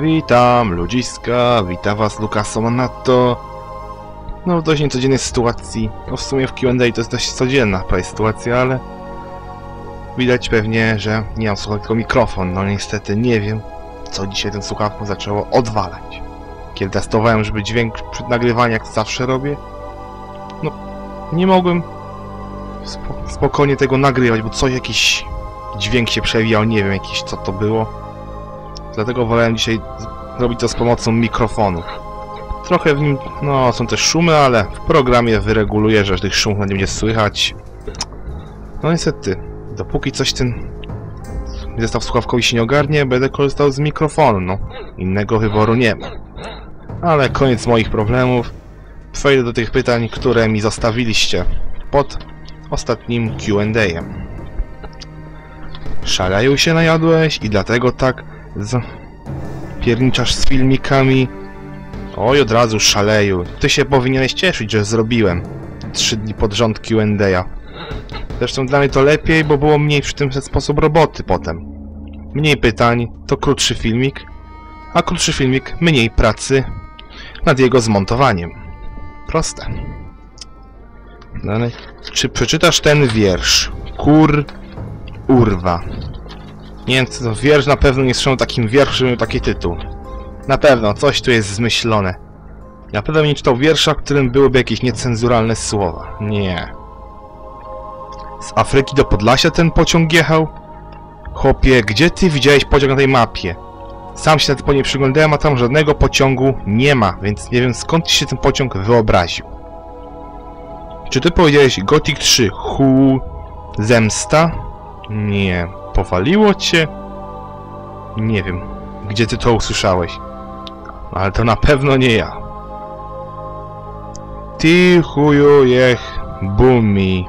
Witam ludziska, witam was Lukas Somonato. No w dość niecodziennej sytuacji, no w sumie w Q&A to jest dość codzienna prawie sytuacja, ale widać pewnie, że nie mam słuchawek, tylko mikrofon. No niestety nie wiem, co dzisiaj ten słuchawką zaczęło odwalać. Kiedy testowałem, żeby dźwięk przed nagrywaniem, jak zawsze robię, no nie mogłem spo spokojnie tego nagrywać, bo coś jakiś dźwięk się przewijał, nie wiem jakiś co to było. Dlatego wolałem dzisiaj zrobić to z pomocą mikrofonu. Trochę w nim, no, są też szumy, ale w programie wyreguluję, że tych szumów nie będzie słychać. No niestety, dopóki coś ten zestaw słuchawkowy się nie ogarnie, będę korzystał z mikrofonu, no. Innego wyboru nie ma. Ale koniec moich problemów. Przejdę do tych pytań, które mi zostawiliście pod ostatnim Q&A. Szaleju się najadłeś i dlatego tak z... pierniczasz z filmikami. Oj, od razu szaleju. Ty się powinieneś cieszyć, że zrobiłem trzy dni pod rząd Q&A. Zresztą dla mnie to lepiej, bo było mniej w tym sposób roboty potem. Mniej pytań, to krótszy filmik, a krótszy filmik mniej pracy nad jego zmontowaniem. Proste. Dalej. Czy przeczytasz ten wiersz? Kur... Urwa. Nie to wiersz na pewno nie słyszał takim wierszem taki tytuł. Na pewno, coś tu jest zmyślone. Na pewno nie czytał wiersza, w którym byłyby jakieś niecenzuralne słowa. Nie. Z Afryki do Podlasia ten pociąg jechał? Chłopie, gdzie ty widziałeś pociąg na tej mapie? Sam się na po nie przyglądałem, a tam żadnego pociągu nie ma, więc nie wiem skąd ci się ten pociąg wyobraził. Czy ty powiedziałeś Gothic 3 Hu... Zemsta? Nie. Powaliło cię? Nie wiem, gdzie ty to usłyszałeś. Ale to na pewno nie ja. Ty chuju jech bumi.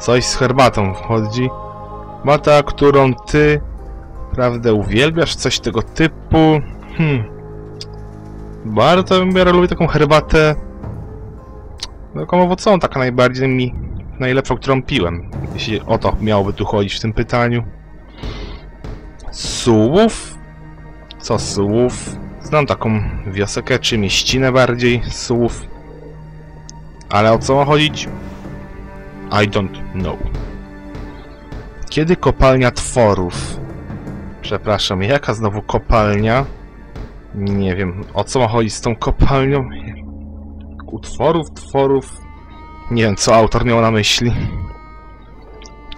Coś z herbatą wchodzi. Mata, którą ty prawdę uwielbiasz, coś tego typu. Hmm. Bardzo ja lubię taką herbatę. Taką owocową, taka najbardziej mi najlepszą, którą piłem. Jeśli o to miałoby tu chodzić w tym pytaniu. Sułów? Co Sułów? Znam taką wiosekę, czy mieścinę bardziej, Sułów. Ale o co ma chodzić? I don't know. Kiedy kopalnia tworów? Przepraszam, jaka znowu kopalnia? Nie wiem, o co ma chodzić z tą kopalnią? Utworów, tworów... Nie wiem, co autor miał na myśli.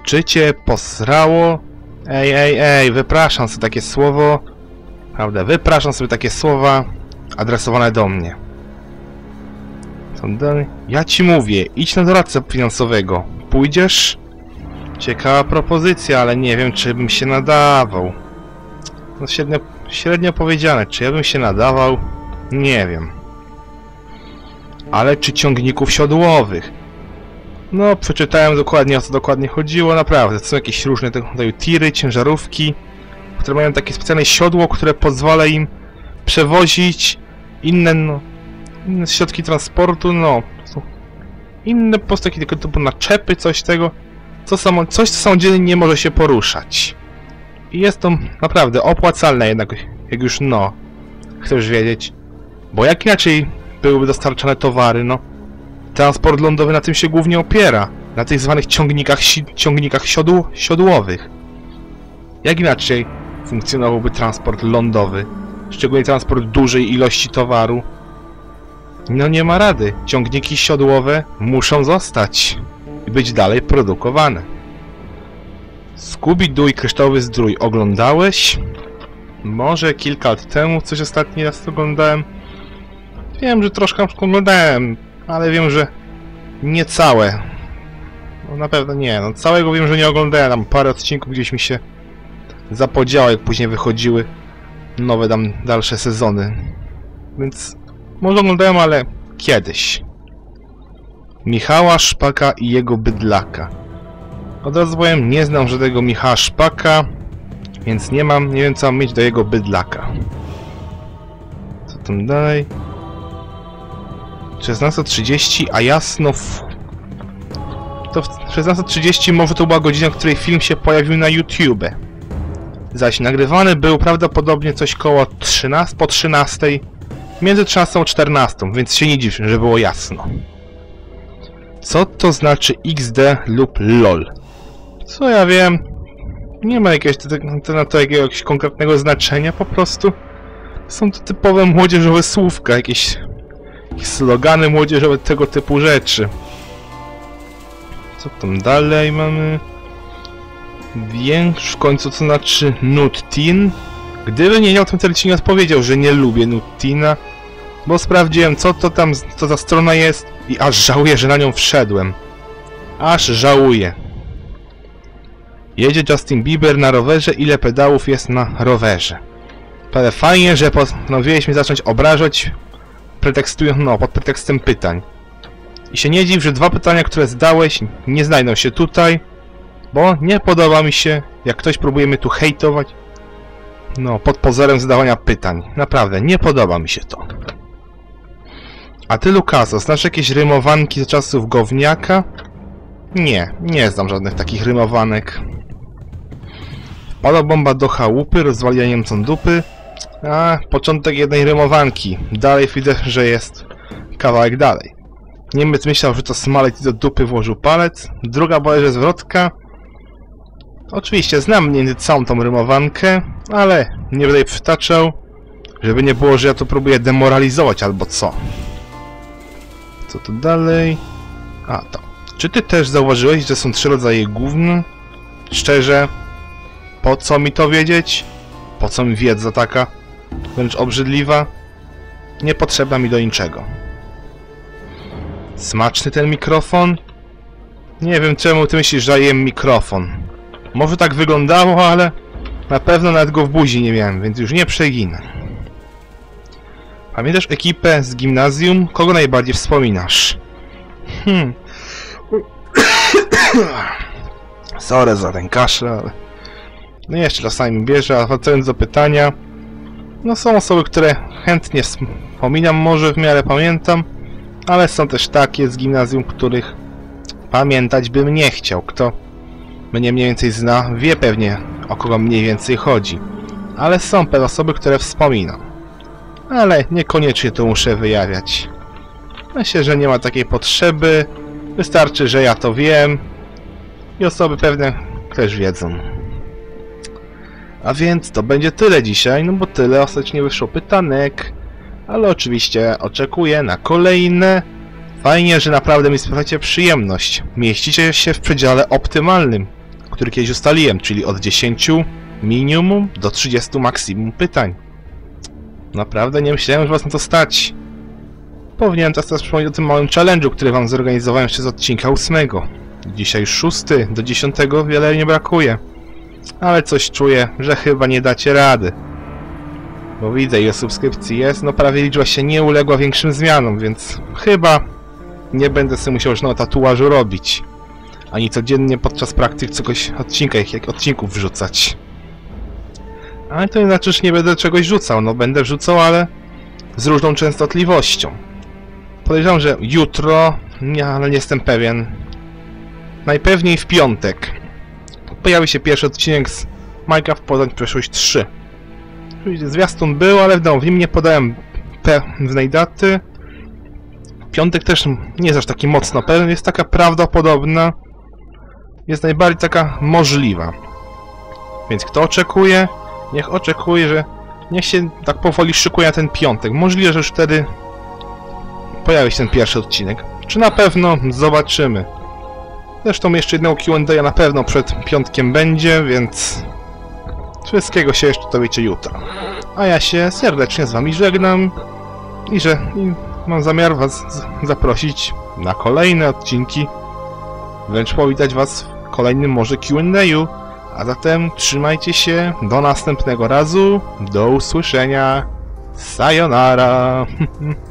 Czy cię posrało? Ej, ej, ej, wypraszam sobie takie słowo. Prawda, wypraszam sobie takie słowa adresowane do mnie. Ja ci mówię, idź na doradcę finansowego. Pójdziesz? Ciekawa propozycja, ale nie wiem, czy bym się nadawał. No średnio, średnio powiedziane, czy ja bym się nadawał? Nie wiem. Ale czy ciągników siodłowych? No, przeczytałem dokładnie o co dokładnie chodziło, naprawdę. To są jakieś różne tego rodzaju tiry, ciężarówki, które mają takie specjalne siodło, które pozwala im przewozić inne, no, inne środki transportu, no, inne po prostu takie typu naczepy, coś tego, co samo, coś co samodzielnie nie może się poruszać. I jest to naprawdę opłacalne jednak, jak już no, chcesz wiedzieć. Bo jak inaczej byłyby dostarczane towary, no, Transport lądowy na tym się głównie opiera. Na tych zwanych ciągnikach, ciągnikach siodł siodłowych. Jak inaczej funkcjonowałby transport lądowy? Szczególnie transport dużej ilości towaru. No nie ma rady. Ciągniki siodłowe muszą zostać i być dalej produkowane. Scooby-Doo i Kryształowy Zdrój oglądałeś? Może kilka lat temu coś ostatni raz oglądałem. Wiem, że troszkę oglądałem ale wiem, że nie całe. No na pewno nie, no całego wiem, że nie oglądałem, tam parę odcinków gdzieś mi się zapodziało, jak później wychodziły nowe tam dalsze sezony. Więc może oglądałem, ale kiedyś. Michała Szpaka i jego bydlaka. Od razu powiem, nie znam żadnego Michała Szpaka, więc nie mam, nie wiem co mam mieć do jego bydlaka. Co tam dalej? 16.30, a jasno w... To w 16.30 może to była godzina, w której film się pojawił na YouTube. zaś nagrywany był prawdopodobnie coś koło 13, po 13, między 13 a 14, więc się nie dziw, że było jasno. Co to znaczy XD lub LOL? Co ja wiem? Nie ma jakiegoś te- na to jakiegoś konkretnego znaczenia, po prostu są to typowe młodzieżowe słówka, jakieś slogany młodzieżowe, tego typu rzeczy. Co tam dalej mamy? Wiem w końcu co znaczy Nuttin. Gdyby nie miał, to bym ci nie odpowiedział, że nie lubię Nuttina. Bo sprawdziłem co to tam, co za strona jest i aż żałuję, że na nią wszedłem. Aż żałuję. Jedzie Justin Bieber na rowerze, ile pedałów jest na rowerze. Ale fajnie, że postanowiłeś mnie zacząć obrażać pretekstując, no, pod pretekstem pytań. I się nie dziw, że dwa pytania, które zdałeś, nie znajdą się tutaj, bo nie podoba mi się, jak ktoś próbuje mnie tu hejtować, no, pod pozorem zadawania pytań. Naprawdę, nie podoba mi się to. A ty, Lukaso, znasz jakieś rymowanki z czasów gówniaka? Nie, nie znam żadnych takich rymowanek. Wpada bomba do chałupy, rozwaliła Niemcom dupy. A, początek jednej rymowanki. Dalej widzę, że jest kawałek dalej. Niemiec myślał, że to smalec i do dupy włożył palec. Druga bodajże zwrotka. Oczywiście znam więcej całą tą rymowankę, ale nie będę jej przytaczał, żeby nie było, że ja to próbuję demoralizować albo co. Co tu dalej? A, to. Czy ty też zauważyłeś, że są trzy rodzaje gówn? Szczerze, po co mi to wiedzieć? Po co mi wiedza taka? Wręcz obrzydliwa? Nie potrzeba mi do niczego. Smaczny ten mikrofon? Nie wiem czemu ty myślisz, że jem mikrofon. Może tak wyglądało, ale na pewno nawet go w buzi nie miałem, więc już nie przeginę. Pamiętasz ekipę z gimnazjum? Kogo najbardziej wspominasz? Hmm. Sorry za ten kaszel, ale... No jeszcze czasami bierze, a wracając do pytania... No są osoby, które chętnie wspominam, może w miarę pamiętam, ale są też takie z gimnazjum, których pamiętać bym nie chciał. Kto mnie mniej więcej zna, wie pewnie o kogo mniej więcej chodzi. Ale są pewne osoby, które wspominam. Ale niekoniecznie to muszę wyjawiać. Myślę, że nie ma takiej potrzeby. Wystarczy, że ja to wiem. I osoby pewne też wiedzą. A więc to będzie tyle dzisiaj, no bo tyle ostatnio wyszło pytanek. Ale oczywiście oczekuję na kolejne. Fajnie, że naprawdę mi sprawiacie przyjemność. Mieścicie się w przedziale optymalnym, który kiedyś ustaliłem, czyli od 10 minimum do 30 maksimum pytań. Naprawdę nie myślałem, że was na to stać. Powinienem teraz, teraz przypomnieć o tym małym challenge'u, który wam zorganizowałem jeszcze z odcinka 8. Dzisiaj już 6, do 10 wiele nie brakuje. Ale coś czuję, że chyba nie dacie rady. Bo widzę, ile subskrypcji jest, no prawie liczba się nie uległa większym zmianom, więc chyba nie będę sobie musiał już no tatuażu robić. Ani codziennie podczas praktyk czegoś odcinka, jak, odcinków wrzucać. Ale to nie znaczy, że nie będę czegoś rzucał, no będę wrzucał, ale z różną częstotliwością. Podejrzewam, że jutro, nie, ale nie jestem pewien. Najpewniej w piątek pojawi się pierwszy odcinek z Minecraft Poznań Przeszłość 3. Zwiastun był, ale no, w nim nie podałem pewnej daty. Piątek też nie jest aż taki mocno pewien, jest taka prawdopodobna. Jest najbardziej taka możliwa. Więc kto oczekuje, niech oczekuje, że niech się tak powoli szykuje na ten piątek. Możliwe, że już wtedy pojawi się ten pierwszy odcinek. Czy na pewno? Zobaczymy. Zresztą jeszcze jednego Q&A na pewno przed piątkiem będzie, więc wszystkiego się jeszcze dowiecie jutro. A ja się serdecznie z wami żegnam i że i mam zamiar was zaprosić na kolejne odcinki. Wręcz powitać was w kolejnym może Q&A. A zatem trzymajcie się, do następnego razu, do usłyszenia, sayonara.